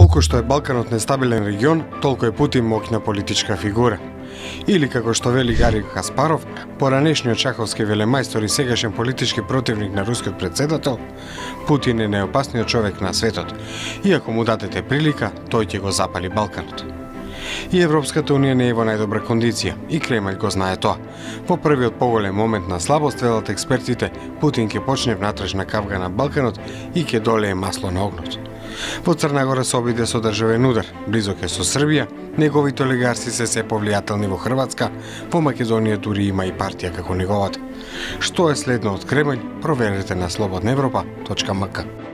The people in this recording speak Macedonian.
Колку што е Балканот нестабилен регион, толку е Путин моќна политичка фигура. Или како што вели Гари Каспаров, поранешниот шаховски велемајстор и сегашен политички противник на рускиот председател, Путин е најопасниот човек на светот. Иако му дадете прилика, тој ќе го запали Балканот. И Европската Унија не е во најдобра кондиција, и Кремљ го знае тоа. Во првиот поголем момент на слабост, велат експертите, Путин ќе почне внатрешна кавга на Балканот и ќе долее масло на огнот. Во Црна Гора се обиде со државен удар, близок е со Србија, неговите олигарси се се повлијателни во Хрватска, во Македонија дури има и партија како неговата. Што е следно од Кремљ, проверете на слободневропа.мк.